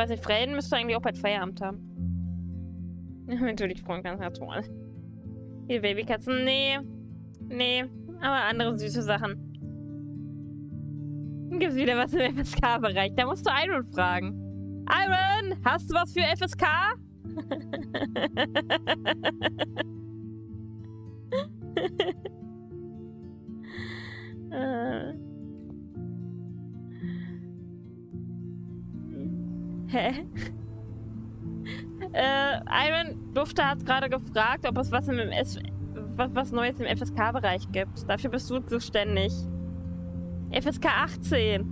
Weiß nicht, Freden müsste eigentlich auch bald Feierabend haben. Natürlich freuen ganz toll. Die Babykatzen, nee. Nee, aber andere süße Sachen. Gibt's wieder was im FSK-Bereich? Da musst du Iron fragen. Iron, hast du was für FSK? äh. Hä? Äh, Iron Dufter hat gerade gefragt, ob es was, im was, was Neues im FSK-Bereich gibt. Dafür bist du zuständig. FSK 18.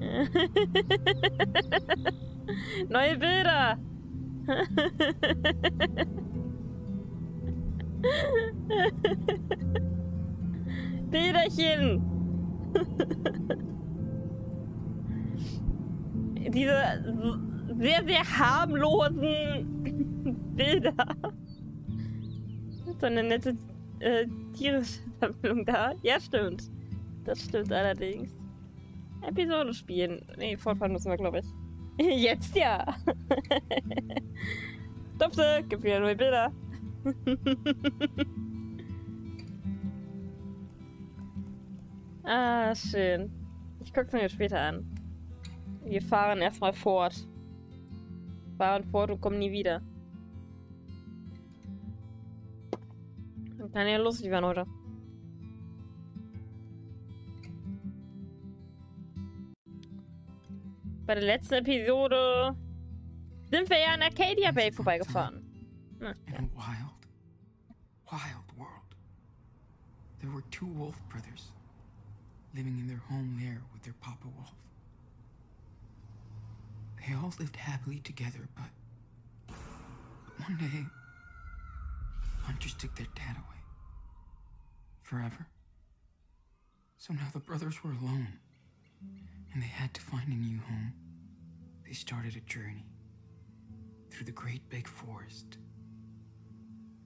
Neue Bilder. Bilderchen. Diese sehr, sehr harmlosen Bilder. So eine nette äh, tierische Sammlung da. Ja, stimmt. Das stimmt allerdings. Episode spielen. Nee, fortfahren müssen wir, glaube ich. Jetzt ja. Dopse, gib mir neue Bilder. ah, schön. Ich guck's mir später an. Wir fahren erstmal fort. Fahren fort und kommen nie wieder. Kann ja lustig werden heute. Bei der letzten Episode sind wir ja an Arcadia Bay vorbeigefahren. In a wild, wild world, there were two wolf brothers living in their home there with their papa wolf. They all lived happily together, but, one day, hunters took their dad away. Forever. So now the brothers were alone, and they had to find a new home. They started a journey through the great big forest.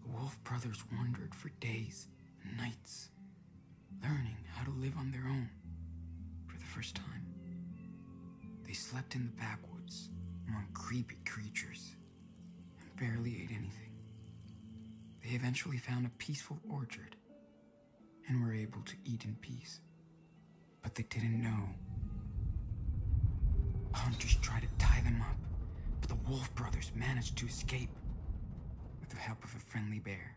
The Wolf brothers wandered for days and nights, learning how to live on their own for the first time. They slept in the among creepy creatures and barely ate anything. They eventually found a peaceful orchard and were able to eat in peace. But they didn't know. Hunters tried to tie them up, but the Wolf brothers managed to escape with the help of a friendly bear.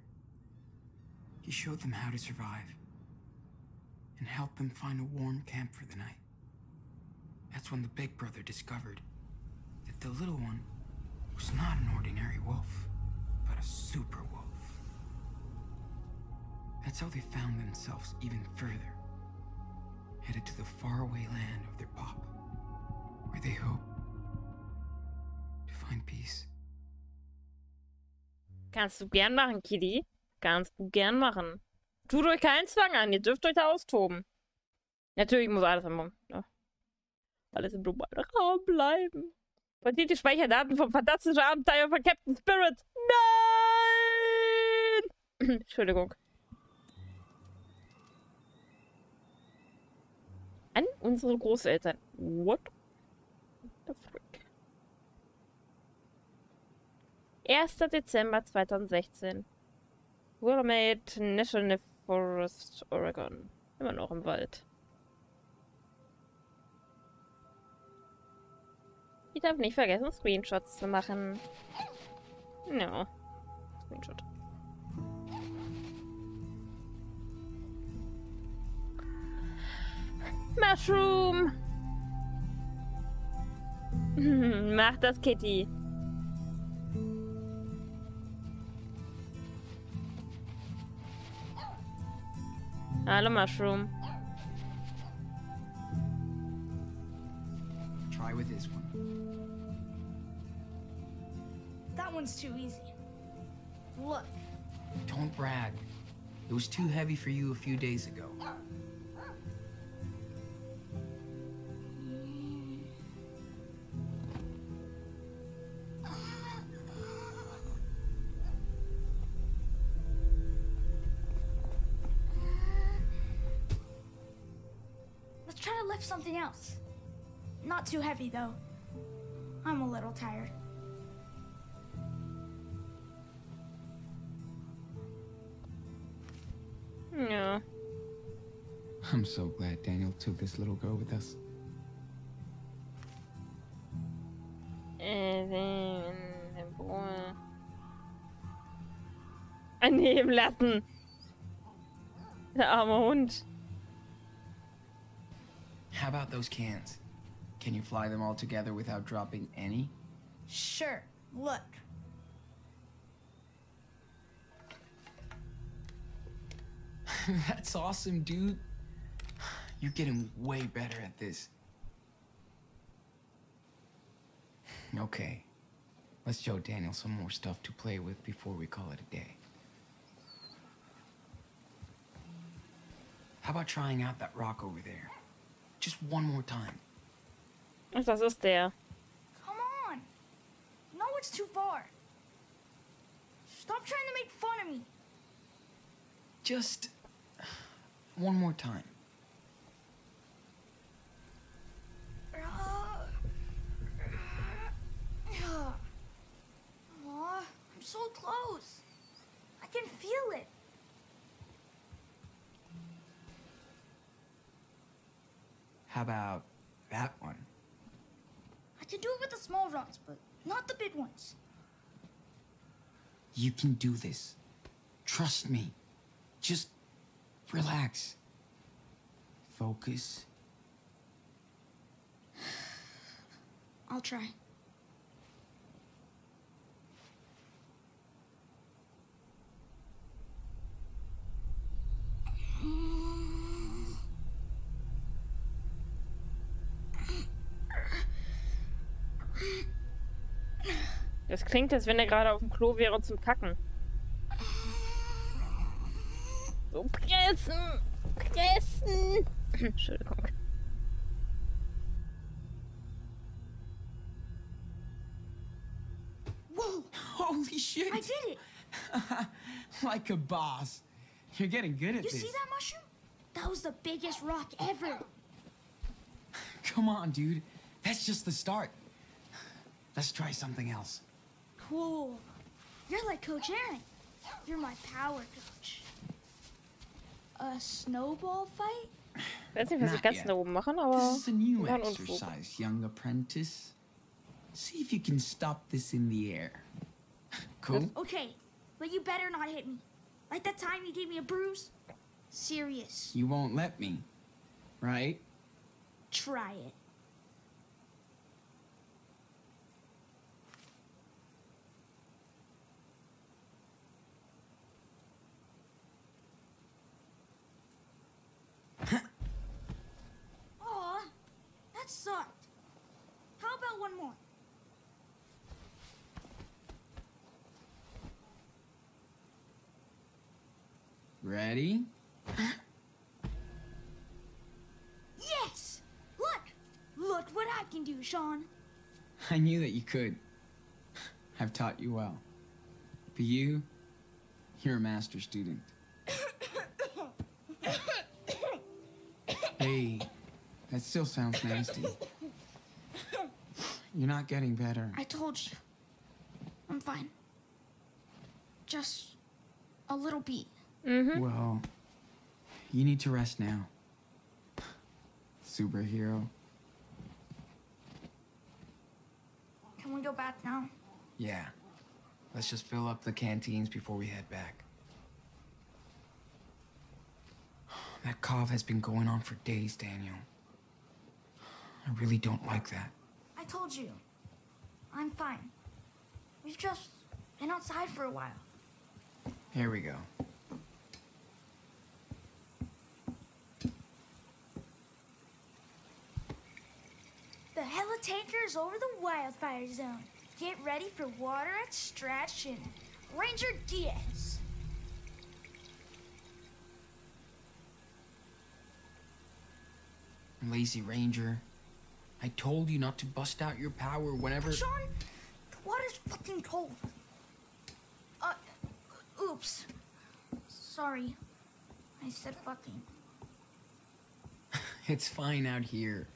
He showed them how to survive and helped them find a warm camp for the night. That's when the big brother discovered the little one was not an ordinary wolf, but a super wolf. That's how they found themselves even further, headed to the faraway land of their pop, where they hope to find peace. Kannst du gern machen, Kitty. Kannst du gern machen. Tut euch keinen Zwang an, ihr dürft euch da austoben. Natürlich muss alles im, ja, alles im normalen Raum bleiben. Verdient die Speicherdaten vom fantastischen Abenteuer von Captain Spirit. Nein! Entschuldigung. An unsere Großeltern. What the frick? 1. Dezember 2016. Willamette National Forest, Oregon. Immer noch im Wald. Ich darf nicht vergessen, Screenshots zu machen. Ja. Screenshot. Mushroom! Mach das, Kitty. Hallo, Mushroom. This one. That one's too easy. Look, Don't brag. It was too heavy for you a few days ago. Let's try to lift something else. Not too heavy, though. I'm a little tired. Ja. I'm so glad Daniel took this little girl with us. Äh, boah. Annehmen lassen. Der arme Hund. How about those cans? Can you fly them all together without dropping any? Sure. Look. That's awesome, dude. You're getting way better at this. Okay. Let's show Daniel some more stuff to play with before we call it a day. How about trying out that rock over there? Just one more time. Ach, das ist der. Come on. No, it's too far. Stop trying to make fun of me. Just one more time. Aw, I'm so close. I can feel it. How about that one? Can do it with the small rocks, but not the big ones. You can do this. Trust me. Just relax. Focus. I'll try. Das klingt, als wenn er gerade auf dem Klo wäre zum Kacken. So pressen! Pressen! Entschuldigung. Whoa! Holy shit! I did it! like a boss. You're getting good at You this. see that mushroom? That was the biggest rock ever. Come on, dude. That's just the start. Let's try something else. Cool. You're like Coach Aaron. You're my power coach. A snowball fight? Ich weiß nicht, was ich Not ganz yet. da oben machen, This is a new war ein Unfug. exercise, young apprentice. See if you can stop this in the air. Cool? Okay, but you better not hit me. Like that time you gave me a bruise? Serious. You won't let me, right? Try it. Aw, that sucked. How about one more? Ready? Yes! Look! Look what I can do, Sean. I knew that you could. I've taught you well. But you, you're a master student. hey, that still sounds nasty. You're not getting better. I told you. I'm fine. Just a little beat. Mhm. Well, you need to rest now. Superhero. Can we go back now? Yeah. Let's just fill up the canteens before we head back. That cough has been going on for days, Daniel. I really don't like that. I told you. I'm fine. We've just been outside for a while. Here we go. The helitanker's over the wildfire zone. Get ready for water extraction. Ranger Diaz. Lazy Ranger. I told you not to bust out your power whenever. Sean, the water's fucking cold. Uh, oops. Sorry. I said fucking. It's fine out here.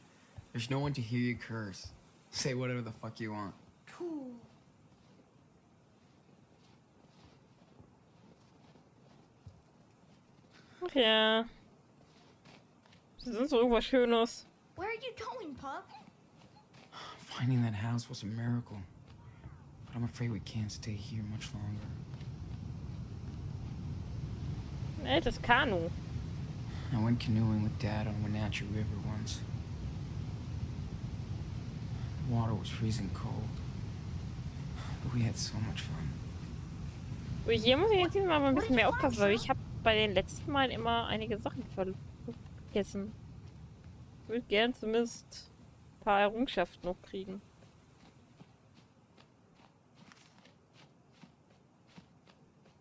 There's no one to hear you curse. Say whatever the fuck you want. Cool. Ach ja. Das ist so irgendwas Schönes. Where are you going, pup? Finding that house was a miracle. But I'm afraid we can't stay here much longer. Ein altes Kanu. I went canoeing with Dad on Wenatchee River once. The water was freezing cold. But we had so much fun. Und hier muss ich jetzt mal ein bisschen mehr aufpassen, weil ich habe bei den letzten Mal immer einige Sachen vergessen. Ich würde gern zumindest ein paar Errungenschaften noch kriegen.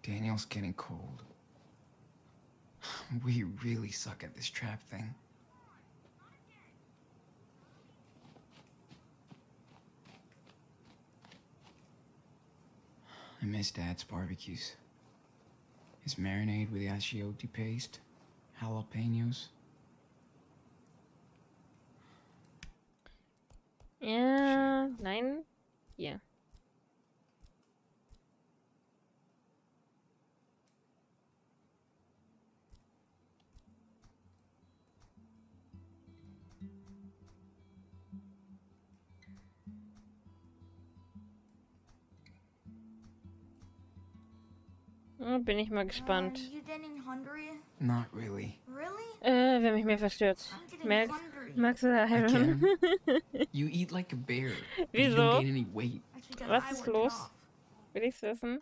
Daniel's getting cold. We really suck at this trap thing. I miss Dad's barbecues. His marinade with achiote paste, jalapenos. Ja, nein. Hier. Bin ich mal Uh, gespannt. hungry? Not really. Really? Äh, wer mich mehr verstört. Du da I helfen? can. You eat like a bear. Wieso? don't gain any weight. That's because Was ist los? Will ich's wissen?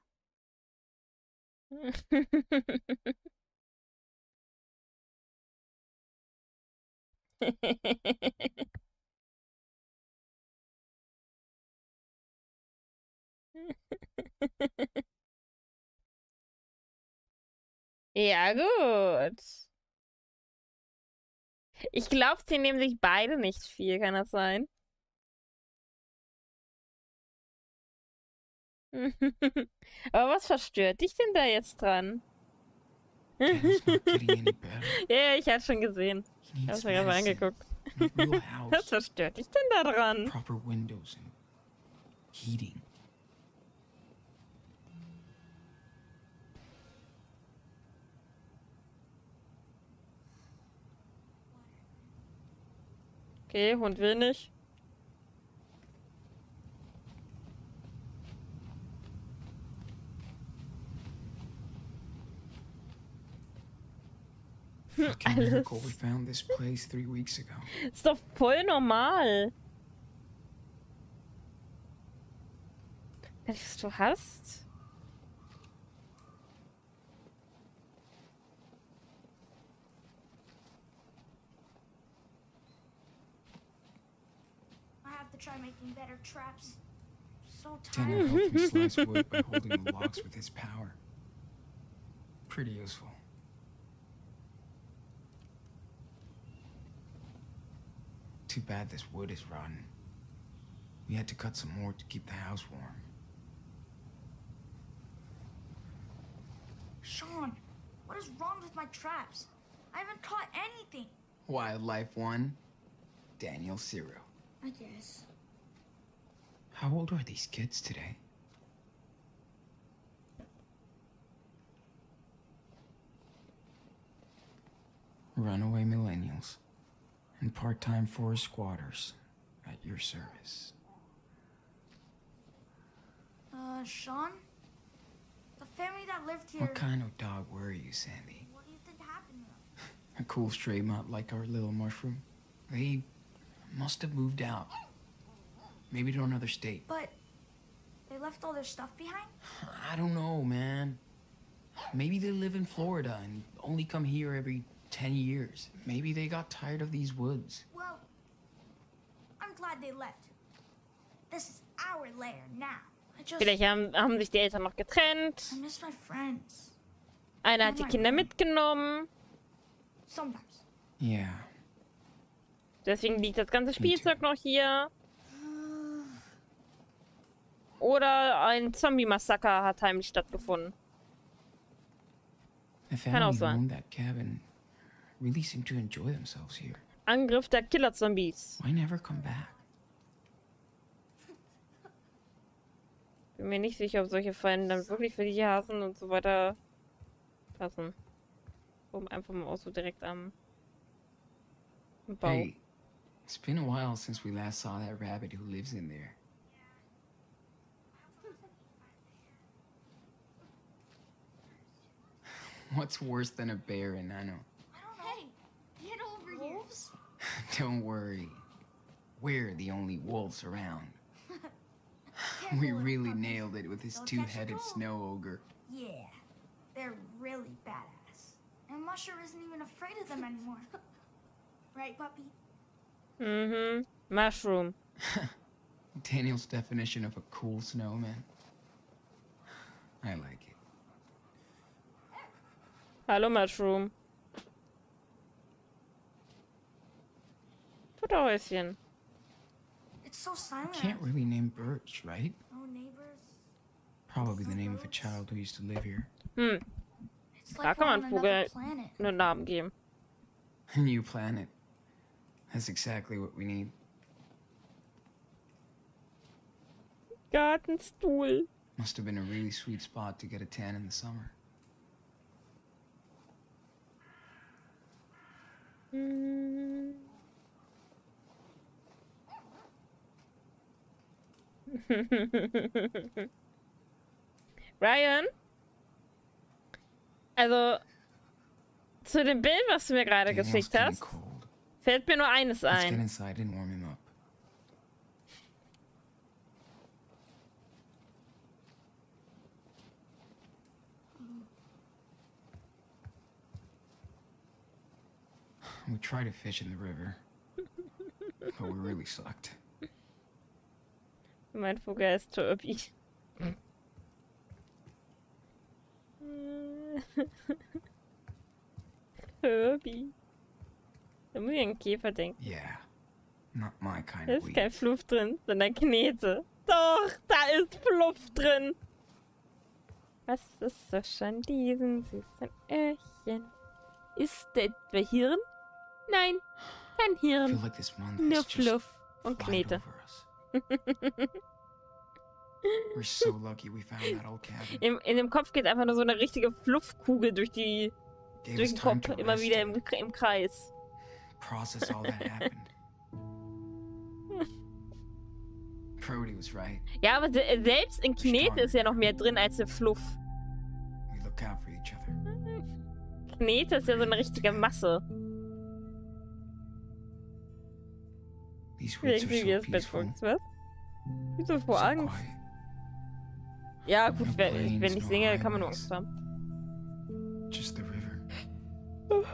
ja, gut. Ich glaube, sie nehmen sich beide nicht viel, kann das sein? Aber was verstört dich denn da jetzt dran? Ja, ja, ich hab's schon gesehen. He Ich hab's mir gerade angeguckt. Was verstört dich denn da dran? Proper windows and heating. Okay, Hund will nicht. Fucking Alles. Ist doch voll normal. Was du hast? Try making better traps. So Daniel tired. helped me slice wood by holding the logs with his power. Pretty useful. Too bad this wood is rotten. We had to cut some more to keep the house warm. Sean, what is wrong with my traps? I haven't caught anything. Wildlife one, Daniel zero. I guess. How old are these kids today? Runaway millennials and part time forest squatters at your service. Uh, Sean? The family that lived here. What kind of dog were you, Sandy? What do you think happened to them? A cool stray mutt like our little mushroom? They must have moved out. Maybe to another state. But they left all their stuff behind? I don't know, man. Maybe they live in Florida and only come here every 10 years. Maybe they got tired of these woods. Well, I'm glad they left. This is our lair now. I just. Vielleicht haben, haben sich die Eltern noch getrennt. I miss my friends. Einer hat die Kinder mitgenommen. Sometimes. Yeah. Deswegen liegt das ganze Spielzeug noch hier. Oder ein Zombie-Massaker hat heimlich stattgefunden. Kann auch sein. really to enjoy themselves here. Angriff der Killer-Zombies. Why never come back? Bin mir nicht sicher, ob solche Fallen dann wirklich für die Hasen und so weiter passen. Oben einfach mal auch so direkt am am Bau. Hey, it's been a while since we last saw that rabbit who lives in there. What's worse than a bear in Nano? Hey, get over here. Don't worry. We're the only wolves around. We really nailed it with this They'll two-headed snow ogre. Yeah, they're really badass. And Musher isn't even afraid of them anymore. right, puppy? Mm-hmm. Mushroom. Daniel's definition of a cool snowman. I like it. Hallo Mushroom. Futterhäuschen. It's so silent. You silent. can't really name birds, right? No neighbors. Probably the name of a child who used to live here. Hm, It's Da like kann we're man on another Vogel- einen Namen geben. A new planet. That's exactly what we need. Gartenstuhl. Must have been a really sweet spot to get a tan in the summer. Ryan? Also, zu dem Bild, was du mir gerade geschickt hast, fällt mir nur eines ein. inside and warm him up. We tried to fish in the river, but we really sucked. Mein Vogel heißt Tobi. Tobi. Da muss ich an Käfer denken. Yeah, not my kind Da of ist kein. Fluff drin, sondern Knete. Doch, da ist Fluff drin. Was ist so schon diesen süßen Öhrchen? Ist da etwa Hirn? Nein, kein Hirn. Nur Fluff und Knete. over us. We're so lucky we found that old cabin. Im, in dem Kopf geht einfach nur so eine richtige Fluffkugel durch, die, durch den Kopf, immer wieder im, im Kreis. process all that happened. Brody was right. Ja, aber se selbst in Knete ist ja noch mehr drin als in Fluff. Knete ist ja so eine richtige Masse. These wie are das so peaceful. Was? Wieso vor so Angst? quiet. Ja, gut, No wenn, planes, wenn ich no singe, kann man nur. Angst haben. Just the river.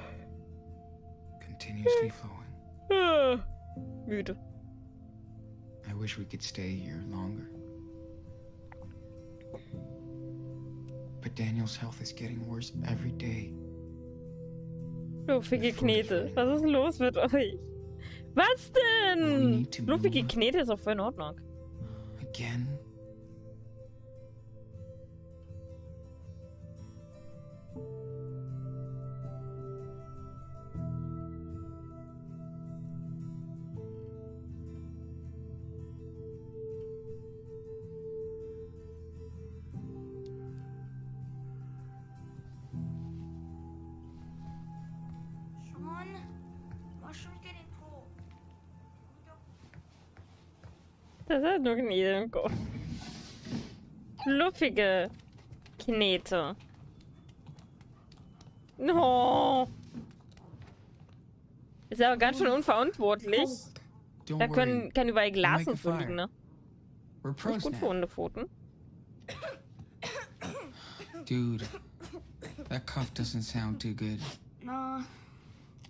Continuously flowing. Müde. I wish we could stay here longer. But Daniel's health is getting worse every day. Fluffige Knete. Was ist los mit euch? Was denn? move. Knete ist auch voll in Ordnung. Again? Knete im Kopf. Fluffige Knete. No. Ist aber ganz schön unverantwortlich. Da können, kann überall Glas make a und so fire. liegen, ne? Nicht gut für. Hundepfoten. Dude, that cough doesn't sound too good. Nah,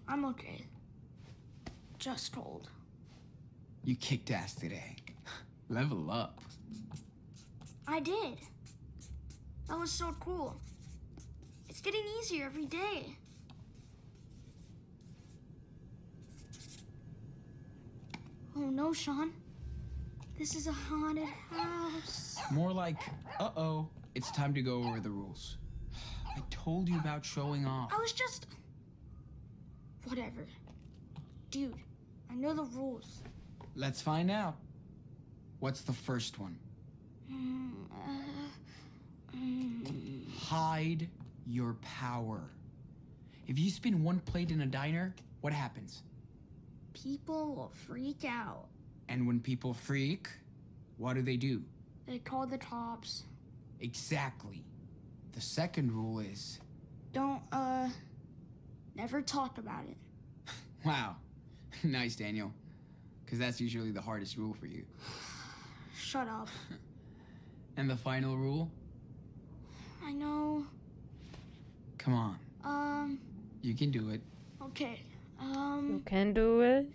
I'm okay. Just cold. You kicked ass today. Level up. I did. That was so cool. It's getting easier every day. Oh no, Sean. This is a haunted house. More like, uh oh, it's time to go over the rules. I told you about showing off. I was just. Whatever. Dude, I know the rules. Let's find out. What's the first one? Hide your power. If you spin one plate in a diner, what happens? people will freak out. And when people freak, what do they do? They call the cops. Exactly. The second rule is Don't, uh, never talk about it. wow. nice, Daniel. Because that's usually the hardest rule for you. Shut up. And the final rule? I know. Come on. Um, You can do it. okay. Um. You can do it.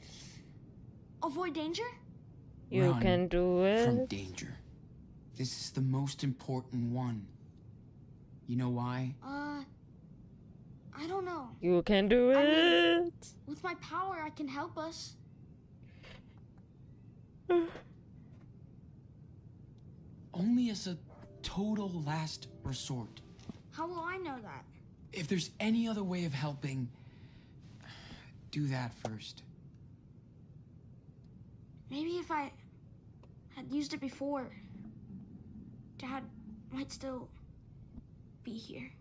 avoid danger? You Run can do it. From it. danger. This is the most important one. You know why? Uh, I don't know. You can do I mean- it. With my power, I can help us. Only as a total last resort. How will I know that? If there's any other way of helping, do that first. Maybe if I had used it before, Dad might still be here.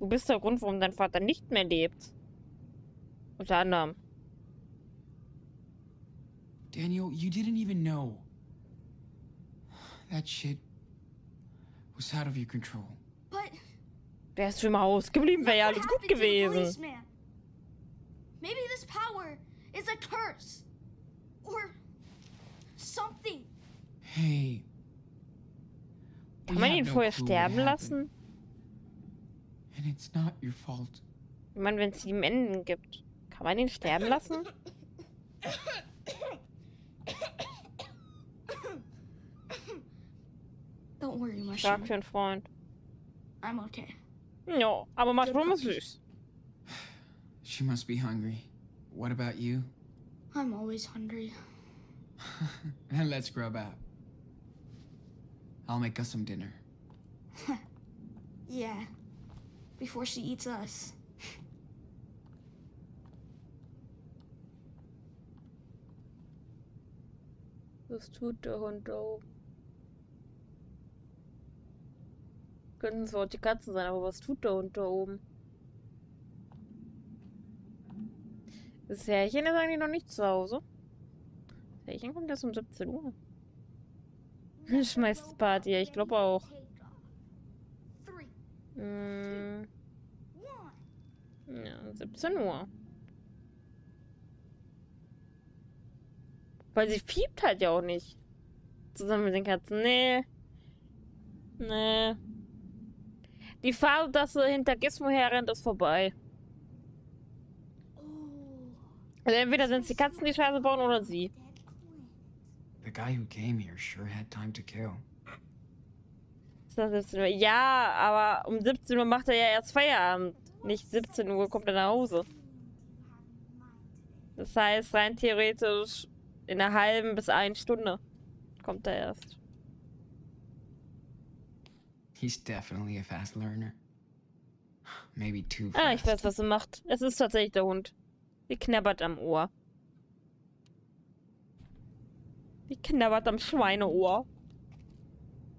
Du bist der Grund, warum dein Vater nicht mehr lebt. Unter anderem. Daniel, you didn't even know. That shit was out of your control. But Wärst du im Haus geblieben, wäre ja alles gut happen to the gewesen. policeman? Maybe this power is a curse. Or something. Hey. Kann we man ihn no vorher sterben lassen? And it's not your fault. Ich meine, wenn es sieben Enden gibt. Kann man ihn sterben lassen? Don't worry, Stark Mushroom. für einen Freund. I'm okay. Ja, aber Mushroom ist süß. She must be hungry. What about you? I'm always hungry. then let's grub out. I'll make us some dinner. Yeah. Before she eats us. Was tut der Hund da Könnten zwar die Katzen sein, aber was tut der Hund da oben? Das Härchen ist eigentlich noch nicht zu Hause. Das Härchen kommt erst um 17 Uhr. Schmeißt Party, ich glaube auch. Mm, ja, 17 Uhr. Weil sie fiebt halt ja auch nicht. Zusammen mit den Katzen. Nee. Nee. Die Phase, dass sie hinter Gizmo herrennt, ist vorbei. Oh. Also entweder sind es die Katzen, die Scheiße bauen, oder sie. The guy who came here sure had time to kill. Ist das 17 Uhr? Ja, aber um 17 Uhr macht er ja erst Feierabend. Nicht 17 Uhr kommt er nach Hause. Das heißt, rein theoretisch in einer halben bis einen Stunde kommt er erst. He's definitely a fast learner. Maybe too Ah, ich fast. weiß, was er macht. Es ist tatsächlich der Hund. Die knabbert am Ohr. Die knabbert am Schweineohr.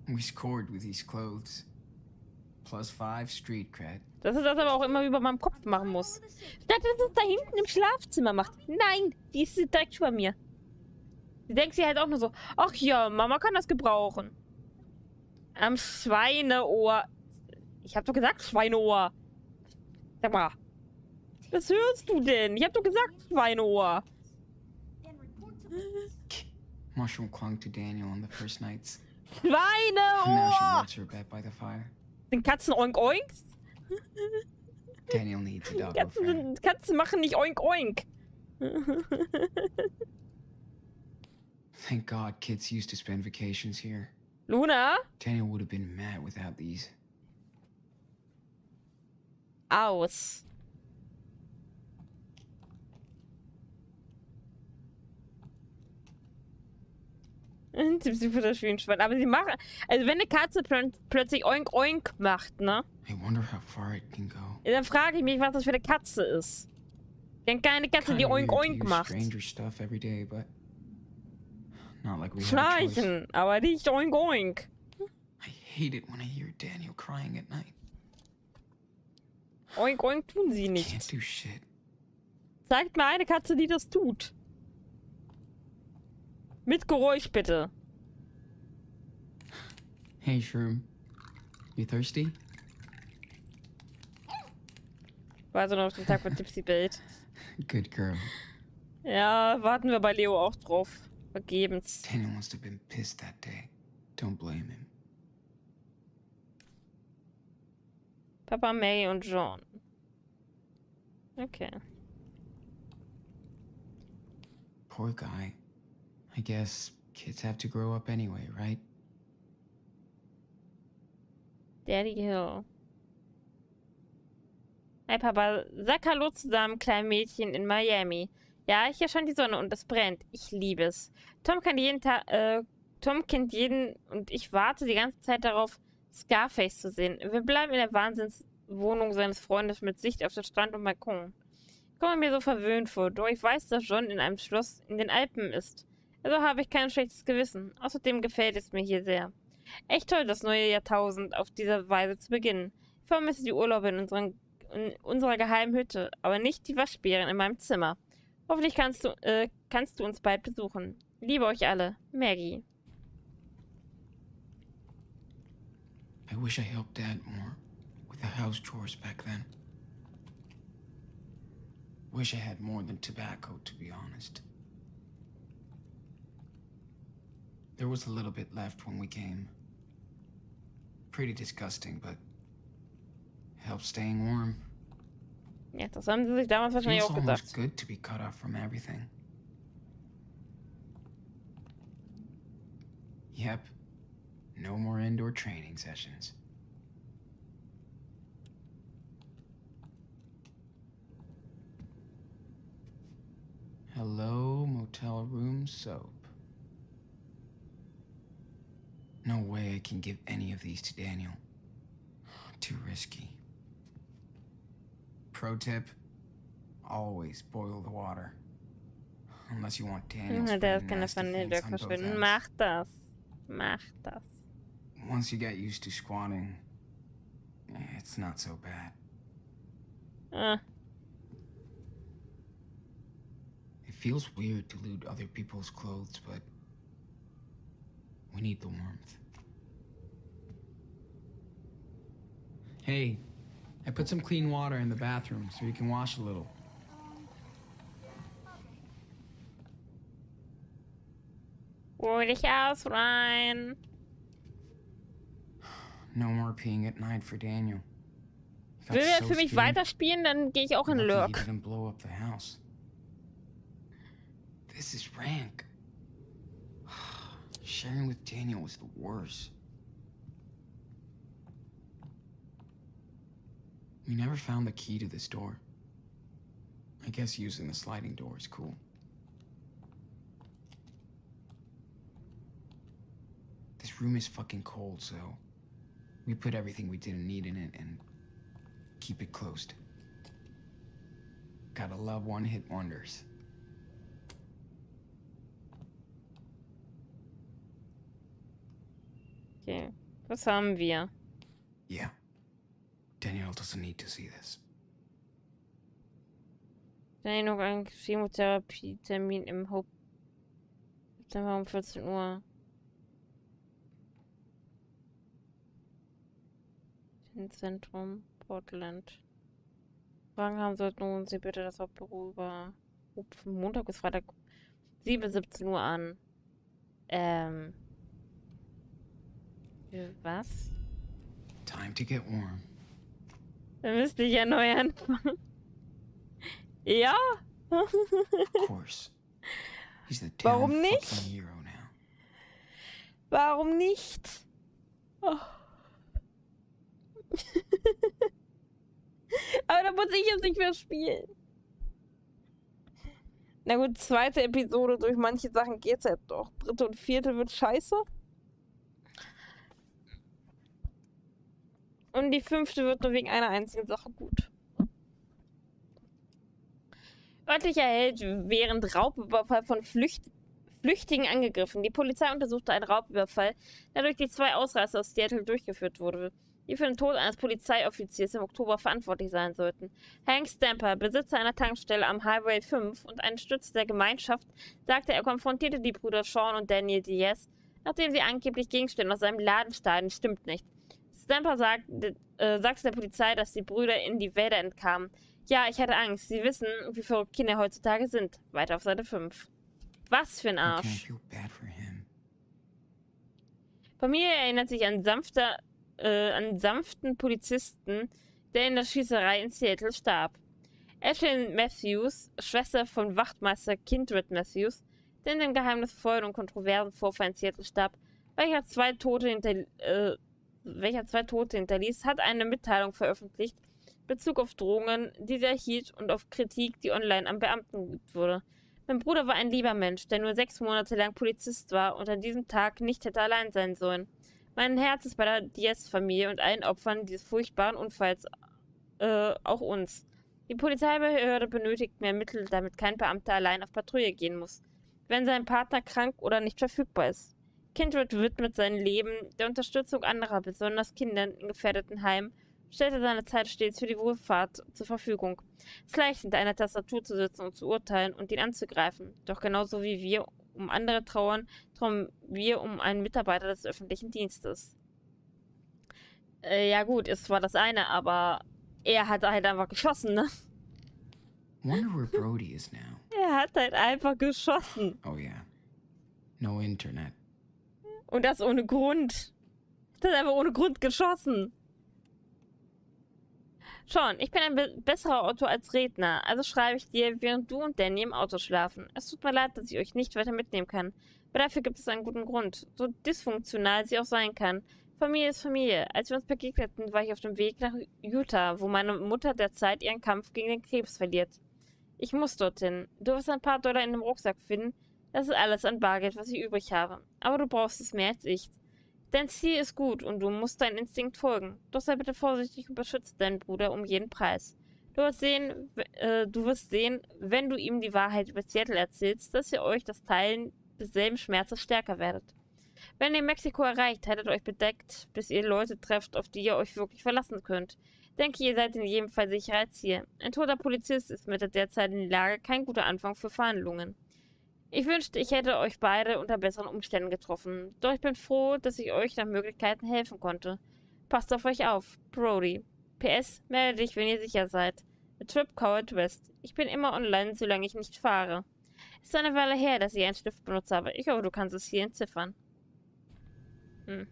We scored with these clothes. Plus five street cred. Das ist das aber auch immer über meinem Kopf machen muss. Statt dass es da hinten im Schlafzimmer macht. Nein, die ist direkt über mir. Sie denkt sich halt auch nur so, ach ja, Mama kann das gebrauchen. Am Schweineohr. Ich hab doch gesagt Schweineohr. Sag mal. Was hörst du denn? Ich hab doch gesagt Schweineohr. Mushroom clung to Daniel on the first nights. Schweineohr! Sind Katzen oink oinks? Daniel needs a doggo Katzen, Katzen machen nicht oink oink. Thank God kids used to spend vacations here. Luna? Daniel would have been mad without these. Aus. Sie wird das Schwein. Aber sie machen. Also, wenn eine Katze plö- plötzlich oink oink macht, ne? I wonder how far it can go. Dann frage ich mich, was das für eine Katze ist. Denn keine Katze, die oink oink macht. stranger stuff every day, but not like we. Schleichen, aber nicht oink oink. I hate it when I hear Daniel crying at night. Oink oink tun sie Can't nicht. do shit. Zeigt mir eine Katze, die das tut. Mit Geräusch bitte. Hey, Shroom. You thirsty? Warte noch auf den Tag von Tipsy Bait. Good girl. Ja, warten wir bei Leo auch drauf. Vergebens. Daniel must have been pissed that day. Don't blame him. Papa, May und John. Okay. Poor guy. I guess kids have to grow up anyway, right? Daddy Hill. Hey Papa, sag Hallo zusammen, kleinen Mädchen in Miami. Ja, hier scheint die Sonne und es brennt. Ich liebe es. Tom kann jeden Tag, äh, Tom kennt jeden und ich warte die ganze Zeit darauf, Scarface zu sehen. Wir bleiben in der Wahnsinnswohnung seines Freundes mit Sicht auf den Strand und Balkon. Ich komme mir so verwöhnt vor, doch ich weiß, dass John in einem Schloss in den Alpen ist. Also habe ich kein schlechtes Gewissen. Außerdem gefällt es mir hier sehr. Echt toll, das neue Jahrtausend auf diese Weise zu beginnen. Ich vermisse die Urlaube in, unseren, in unserer geheimen Hütte, aber nicht die Waschbären in meinem Zimmer. Hoffentlich kannst du, äh, kannst du uns bald besuchen. Liebe euch alle. Maggie. I wish I helped Dad more with the house chores back then. Wish I had more than tobacco, to be honest. There was a little bit left when we came. Pretty disgusting, but helps staying warm. Haben sie sich damals wahrscheinlich Feels auch almost gedacht. good to be cut off from everything. Yep. No more indoor training sessions. Hello, motel room soap. No way I can give any of these to Daniel. Too risky. Pro tip always boil the water. Unless you want Daniel's Junge, der pretty ist keine nasty Vanille things on both verschwinden. ends. Mach das. Mach das. Once you get used to squatting, eh, it's not so bad. Ah, It feels weird to loot other people's clothes, but we need the warmth. Hey, I put some clean water in the bathroom so you can wash a little. ruh dich aus, rein. No more peeing at night for Daniel. Will er für mich weiterspielen, dann gehe ich auch in Lurk. didn't blow up the house. This is rank. Sharing with Daniel was the worst. We never found the key to this door. I guess using the sliding door is cool. This room is fucking cold, so we put everything we didn't need in it and keep it closed. Gotta love one hit wonders. Okay, was haben wir? Yeah. Danielle doesn't need to see this. Training ein Chemotherapie-Termin im Haupt September um 14 Uhr. Im Zentrum Portland. Fragen haben sollten, rufen Sie bitte das Hauptbüro über von Montag bis Freitag 7 bis 17 Uhr an. Ähm. Was? Time to get warm. Dann müsste ich ja neu anfangen. ja? Warum nicht? Warum nicht? Oh. Aber da muss ich jetzt nicht mehr spielen. Na gut, zweite Episode, durch manche Sachen geht's halt doch. Dritte und vierte wird scheiße. Und die fünfte wird nur wegen einer einzigen Sache gut. Örtlicher erhält während Raubüberfall von Flücht Flüchtigen angegriffen. Die Polizei untersuchte einen Raubüberfall, der durch die zwei Ausreißer aus Seattle durchgeführt wurde, die für den Tod eines Polizeioffiziers im Oktober verantwortlich sein sollten. Hank Stamper, Besitzer einer Tankstelle am Highway 5 und ein Stütze der Gemeinschaft, sagte, er konfrontierte die Brüder Sean und Daniel Diaz, nachdem sie angeblich Gegenstände aus seinem Laden stahlen. Stimmt nicht. Stamper sagt, äh, sagte der Polizei, dass die Brüder in die Wälder entkamen. Ja, ich hatte Angst. Sie wissen, wie verrückt Kinder heutzutage sind. Weiter auf Seite 5. Was für ein Arsch. Familie erinnert sich an, sanfter, äh, an sanften Polizisten, der in der Schießerei in Seattle starb. Ashley Matthews, Schwester von Wachtmeister Kindred Matthews, der in dem geheimnisvollen und kontroversen Vorfall in Seattle starb, welcher zwei Tote, hinter, äh, welcher zwei Tote hinterließ, hat eine Mitteilung veröffentlicht, Bezug auf Drohungen, die sie erhielt und auf Kritik, die online am Beamten geübt wurde. Mein Bruder war ein lieber Mensch, der nur sechs Monate lang Polizist war und an diesem Tag nicht hätte allein sein sollen. Mein Herz ist bei der Diaz-Familie und allen Opfern dieses furchtbaren Unfalls, äh, auch uns. Die Polizeibehörde benötigt mehr Mittel, damit kein Beamter allein auf Patrouille gehen muss, wenn sein Partner krank oder nicht verfügbar ist. Kindred widmet sein Leben der Unterstützung anderer, besonders Kindern in gefährdeten Heimen, stellte seine Zeit stets für die Wohlfahrt zur Verfügung. Es ist leicht, hinter einer Tastatur zu sitzen und zu urteilen und ihn anzugreifen. Doch genauso wie wir um andere trauern, trauern wir um einen Mitarbeiter des öffentlichen Dienstes. Äh, ja gut, es war das eine, aber er hat halt einfach geschossen, ne? Wonder where Brody is now. Er hat halt einfach geschossen. Oh, yeah. No internet. Und das ohne Grund. Er hat einfach ohne Grund geschossen. Schon, ich bin ein be besserer Autor als Redner, also schreibe ich dir, während du und Danny im Auto schlafen. Es tut mir leid, dass ich euch nicht weiter mitnehmen kann. Aber dafür gibt es einen guten Grund. So dysfunktional sie auch sein kann. Familie ist Familie. Als wir uns begegneten, war ich auf dem Weg nach Utah, wo meine Mutter derzeit ihren Kampf gegen den Krebs verliert. Ich muss dorthin. Du wirst ein paar Dollar in dem Rucksack finden. Das ist alles an Bargeld, was ich übrig habe. Aber du brauchst es mehr als ich. Dein Ziel ist gut und du musst deinem Instinkt folgen. Doch sei bitte vorsichtig und beschütze deinen Bruder um jeden Preis. Du wirst sehen, äh, du wirst sehen, wenn du ihm die Wahrheit über Seattle erzählst, dass ihr euch das Teilen desselben Schmerzes stärker werdet. Wenn ihr Mexiko erreicht, haltet euch bedeckt, bis ihr Leute trefft, auf die ihr euch wirklich verlassen könnt. Denke, ihr seid in jedem Fall sicherer als hier. Ein toter Polizist ist mit der derzeitigen Lage kein guter Anfang für Verhandlungen. Ich wünschte, ich hätte euch beide unter besseren Umständen getroffen. Doch ich bin froh, dass ich euch nach Möglichkeiten helfen konnte. Passt auf euch auf. Brody. PS, melde dich, wenn ihr sicher seid. A Trip Coward West. Ich bin immer online, solange ich nicht fahre. Ist eine Weile her, dass ich einen Stift benutzt habe. Ich hoffe, du kannst es hier entziffern. Hm.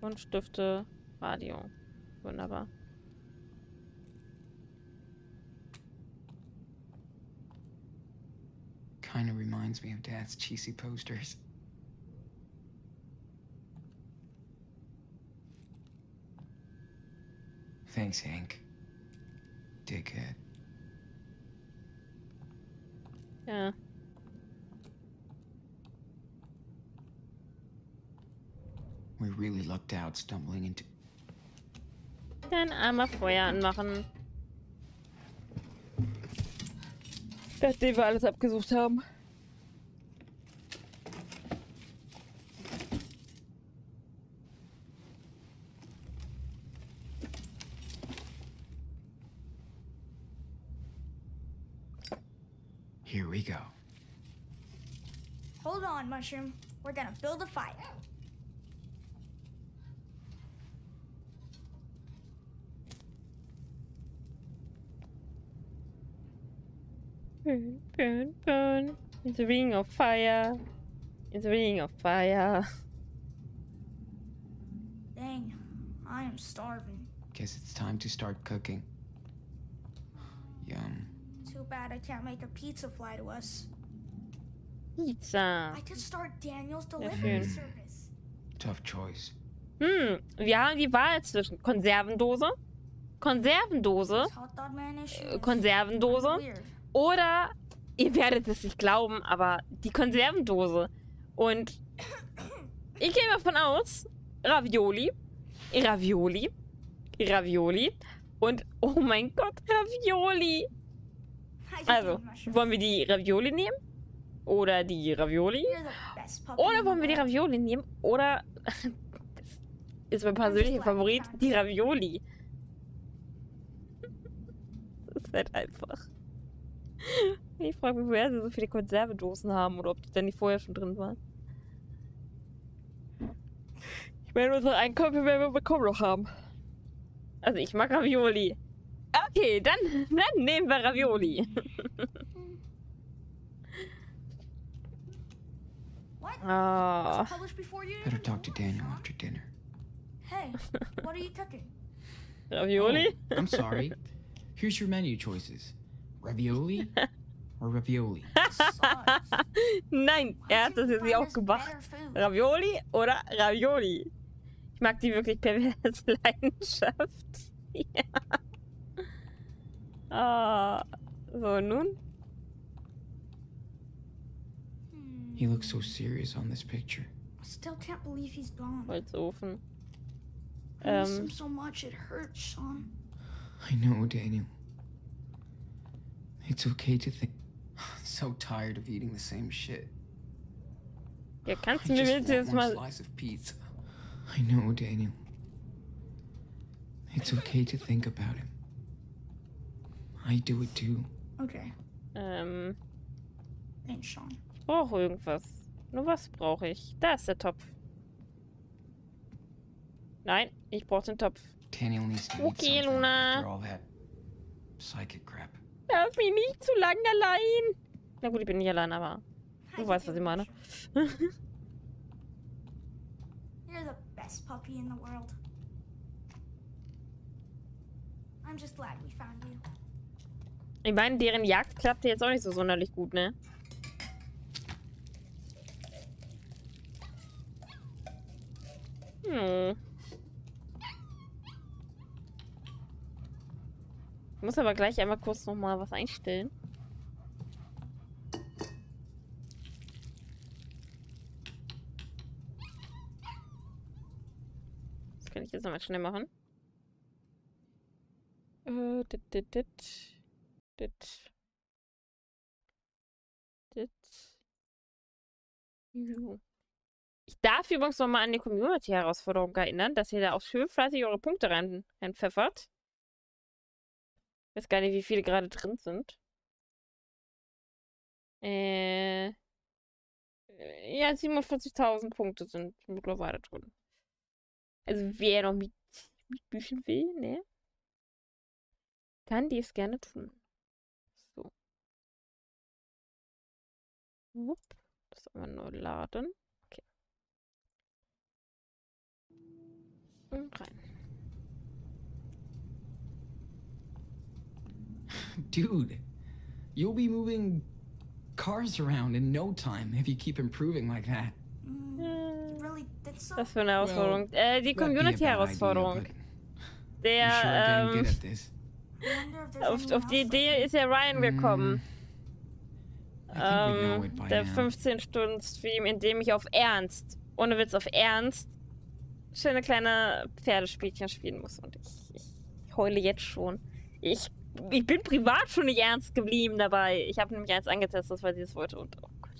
Buntstifte, Radio. Wunderbar. Kinda reminds me of Dad's cheesy posters. Thanks, Hank. Dickhead. Yeah. We really lucked out stumbling into. Dann einmal Feuer anmachen. Nachdem wir alles abgesucht haben. Here we go. Hold on, Mushroom. We're gonna build a fire. Burn, burn, burn. In the ring of fire. In the ring of fire. Dang, I am starving. Guess it's time to start cooking. Yum. Too bad I can't make a pizza fly to us. Pizza. I could start Daniel's delivery service. Tough choice. Hm, wir haben die Wahl zwischen Konservendose, Konservendose, Konservendose weird. Oder, ihr werdet es nicht glauben, aber die Konservendose. Und ich gehe davon aus, Ravioli, Ravioli, Ravioli und, oh mein Gott, Ravioli. Also, wollen wir die Ravioli nehmen? Oder die Ravioli? Oder wollen wir die. Ravioli nehmen? Oder. Das ist mein persönlicher Favorit, die Ravioli. Das ist halt einfach. Ich frage mich, woher sie so viele Konservedosen haben oder ob die dann nicht vorher schon drin waren. Ich meine, unsere Einkäufe werden wir bekommen noch haben. Also ich mag Ravioli. Okay, dann, dann nehmen wir Ravioli. What? Ah. Better talk to Daniel after dinner. Hey, what are you cooking? Ravioli? Oh, I'm sorry. Here's your menu choices ravioli or ravioli. Nein, er hat das jetzt nicht auch gemacht. Ravioli oder Ravioli? Ich mag die wirklich perverse Leidenschaft. Ja. Ah, so, nun? He looks so serious on this picture. Still can't believe he's gone. Holzofen. I miss Ähm. him so much it hurts, Sean. I know, Daniel. It's okay to think. So tired of eating the same shit. Ja, kannst du mir just bitte jetzt mal. slice of pizza. I know, Daniel. It's okay to think about him. I do it too. Okay, Ähm, ich brauche irgendwas. Nur was brauche ich? Da ist der Topf. Nein, ich brauche den Topf. Daniel needs to Okay, Luna. after all that psychic crap. Lass mich nicht zu lange allein. Na gut, ich bin nicht allein, aber you weißt, was ich meine. You're the best puppy in the world. I'm just glad we found you. Ich meine, deren Jagd klappte jetzt auch nicht so sonderlich gut, ne? Hm. Ich muss aber gleich einmal kurz noch mal was einstellen. Das kann ich jetzt nochmal schnell machen. Äh, dit, dit, dit. Dit. Dit. Jo. Ich darf übrigens nochmal an die Community-Herausforderung erinnern, dass ihr da auch schön fleißig eure Punkte rein, reinpfeffert. Weiß gar nicht, wie viele gerade drin sind. Äh. Ja, 47.000 Punkte sind mittlerweile drin. Also, wer noch mit, mitbüchen will, ne? Kann dies gerne tun. So. Wupp. Das einmal neu laden. Okay. Und rein. Dude, you'll be moving cars around in no time if you keep improving like that. Mm, really did so? Was für eine Herausforderung. äh, die Community-Herausforderung. Der, ähm, auf, auf die Idee ist ja Ryan gekommen. Mm, I think we know it Ähm, der now. 15-Stunden-Stream, in dem ich auf Ernst, ohne Witz auf Ernst, schöne kleine Pferdespielchen spielen muss. Und ich, ich heule jetzt schon. Ich, ich bin privat schon nicht ernst geblieben dabei. Ich habe nämlich eins angetestet, weil sie es wollte. Und oh Gott.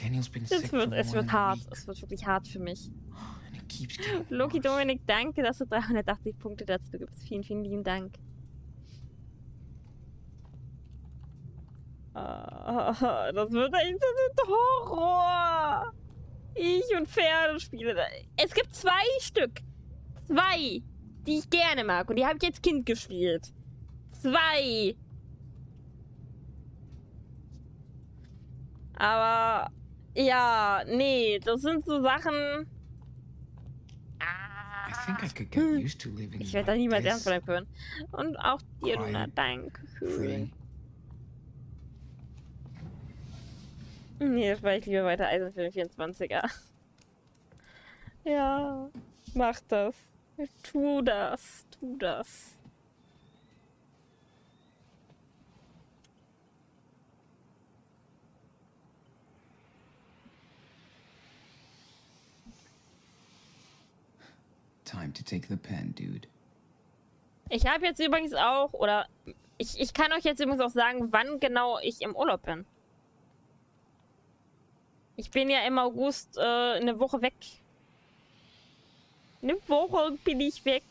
Daniel's been Es wird, es wird hart. Es wird wirklich hart für mich. Loki worse. Dominik, danke, dass du 380 Punkte dazu gibst. Vielen, vielen lieben Dank. Ah, das wird ist Horror. Ich und Pferde spiele. Es gibt zwei Stück. Zwei, die ich gerne mag. Und die habe ich als Kind gespielt. Zwei. Aber ja, nee, das sind so Sachen. Living Ich werde da niemals ernst bleiben können. Und auch dir, Luna, danke free. Nee, das war ich lieber weiter Eisen für den 24er. Ja, mach das. Tu das, tu das. Time to take the pen, dude. Ich habe jetzt übrigens auch, oder ich, ich kann euch jetzt übrigens auch sagen, wann genau ich im Urlaub bin. Ich bin ja im August äh, eine Woche weg. Eine Woche bin ich weg.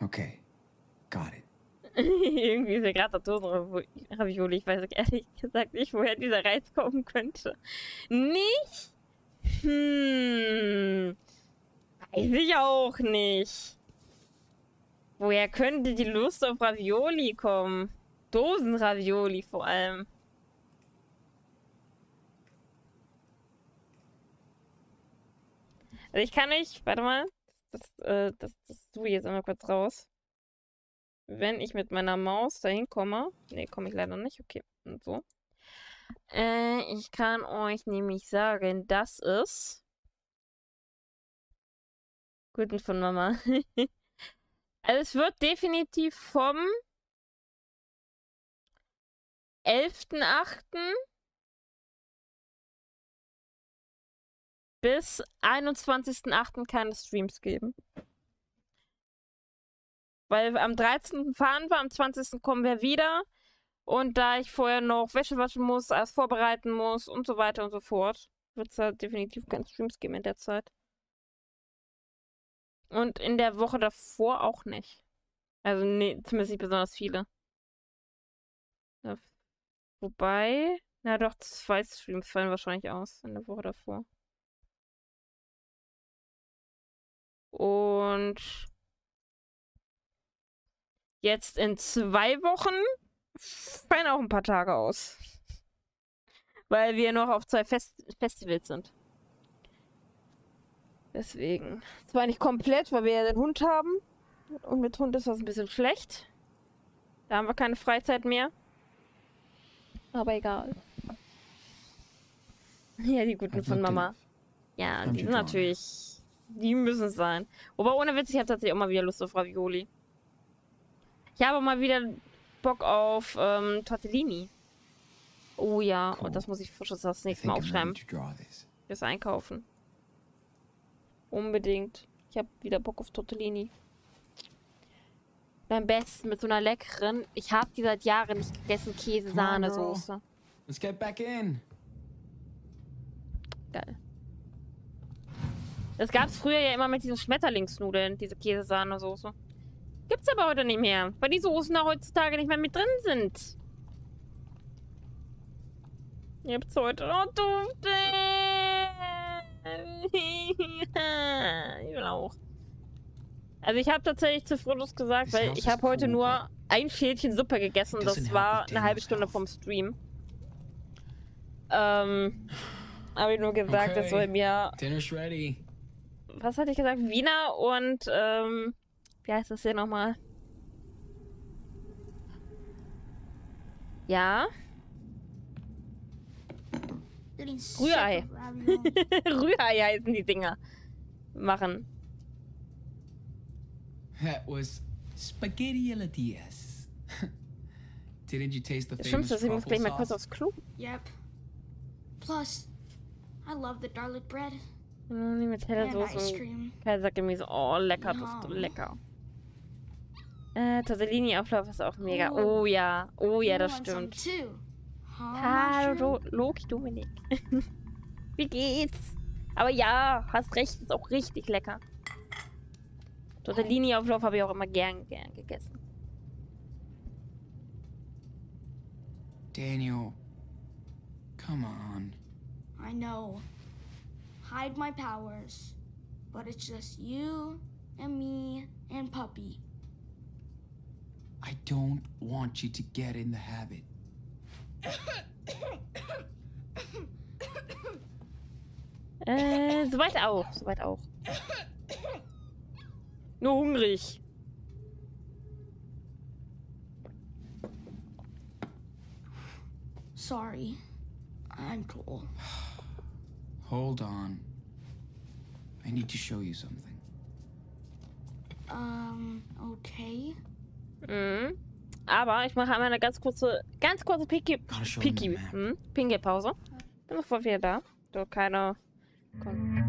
Okay. Got it. Irgendwie ist ja gerade der Dosenravioli. Ich weiß ehrlich gesagt nicht, woher dieser Reiz kommen könnte. Nicht? Hm. Weiß ich auch nicht. Woher könnte die Lust auf Ravioli kommen? Dosenravioli vor allem. Also ich kann nicht, warte mal, das, äh, das, das suche ich jetzt einmal kurz raus. Wenn ich mit meiner Maus dahin komme. Ne, komme ich leider nicht. Okay, und so. Äh, ich kann euch nämlich sagen, das ist. Guten von Mama. also es wird definitiv vom 11.8. bis 21.8. keine Streams geben. Weil am 13. fahren wir, am 20. kommen wir wieder. Und da ich vorher noch Wäsche waschen muss, alles vorbereiten muss und so weiter und so fort, wird es da definitiv keine Streams geben in der Zeit. Und in der Woche davor auch nicht. Also, nee, zumindest nicht besonders viele. Wobei, na doch, zwei Streams fallen wahrscheinlich aus in der Woche davor. Und jetzt in zwei Wochen fallen auch ein paar Tage aus. Weil wir noch auf zwei Fest Festivals sind. Deswegen. Zwar nicht komplett, weil wir ja den Hund haben. Und mit Hund ist das ein bisschen schlecht. Da haben wir keine Freizeit mehr. Aber egal. Ja, die guten von Mama. Ja, die sind natürlich die müssen es sein. Aber ohne Witz, ich habe tatsächlich auch mal wieder Lust auf Ravioli. Ich habe mal wieder Bock auf ähm, Tortellini. Oh ja, und das muss ich frisch das nächste Mal aufschreiben. Fürs Einkaufen. Unbedingt. Ich habe wieder Bock auf Tortellini. Beim besten mit so einer leckeren. Ich habe die seit Jahren nicht gegessen Käse-Sahnesoße. Let's get back in. Geil. Das gab es früher ja immer mit diesen Schmetterlingsnudeln, diese Käsesahnesoße. Gibt's aber heute nicht mehr, weil die Soßen da heutzutage nicht mehr mit drin sind. Habt's heute noch durfte. Ich will auch. Also ich habe tatsächlich zu Frodos gesagt, weil ich habe heute nur ein Schälchen Suppe gegessen. Das war eine halbe Stunde vom Stream. Ähm, habe ich nur gesagt, okay. das soll mir Dinner's ready was hatte ich gesagt? Wiener und, ähm, wie heißt das hier nochmal? Ja. Rührei. Rührei heißen die Dinger. Machen. That was spaghetti alla diaz. Didn't you taste the famous ist, ich muss gleich mal kurz aufs Klo. Yep. Plus, I love the garlic bread. Mm, mit heller Soße. Kaisergemüse. Oh, lecker, das ist lecker. Äh, Tortellini-Auflauf ist auch mega. Oh, oh ja. Oh ja, das stimmt. Hallo, Loki Dominik. Wie geht's? Aber ja, hast recht, ist auch richtig lecker. Tortellini-Auflauf habe ich auch immer gern, gern gegessen. Daniel, come on. I know. hide my powers. But it's just you and me and Puppy. I don't want you to get in the habit. Äh, soweit auch, soweit auch. Nur hungrig. Sorry. I'm cool. Hold on. I need to show you something. Um, okay. Mhm. Aber ich mache einmal eine ganz kurze, ganz kurze Piki, Piki, hm? Pinge-Pause. Bin sofort wieder da. Du keine. 关了。